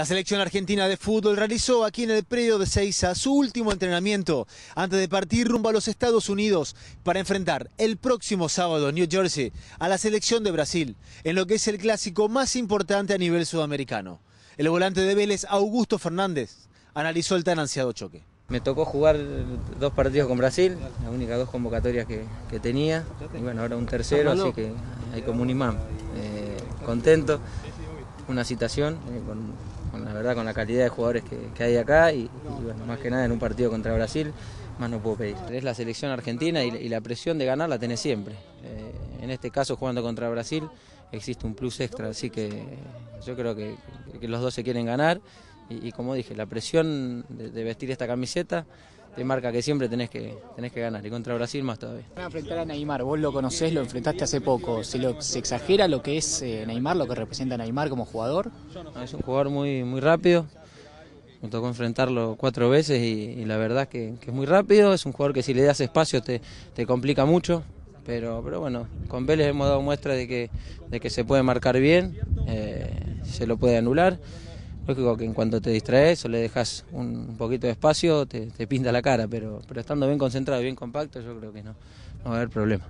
La selección argentina de fútbol realizó aquí en el predio de Seiza su último entrenamiento antes de partir rumbo a los Estados Unidos para enfrentar el próximo sábado en New Jersey a la selección de Brasil en lo que es el clásico más importante a nivel sudamericano. El volante de Vélez, Augusto Fernández, analizó el tan ansiado choque. Me tocó jugar dos partidos con Brasil, las únicas dos convocatorias que, tenía, y bueno, ahora un tercero, así que hay como un imán. Eh, contento, una citación eh, con la verdad con la calidad de jugadores que, hay acá y, bueno, más que nada en un partido contra Brasil, más no puedo pedir. Es la selección argentina y, la presión de ganar la tenés siempre. Eh, en este caso jugando contra Brasil existe un plus extra, así que yo creo que, los dos se quieren ganar y, como dije, la presión de vestir esta camiseta te marca que siempre tenés que, tenés que ganar y contra Brasil más todavía. Van a enfrentar a Neymar, vos lo conocés, lo enfrentaste hace poco. ¿Se, lo, se exagera lo que es eh, Neymar, lo que representa Neymar como jugador? es un jugador muy, muy rápido. Me tocó enfrentarlo cuatro veces y, la verdad que, que, es muy rápido. Es un jugador que si le das espacio te, te complica mucho. Pero, pero bueno, con Vélez hemos dado muestra de que, de que se puede marcar bien, eh, se lo puede anular. Lógico que en cuanto te distraes o le dejas un poquito de espacio, te, pinta la cara, pero, pero estando bien concentrado, bien compacto, yo creo que no va a haber problema.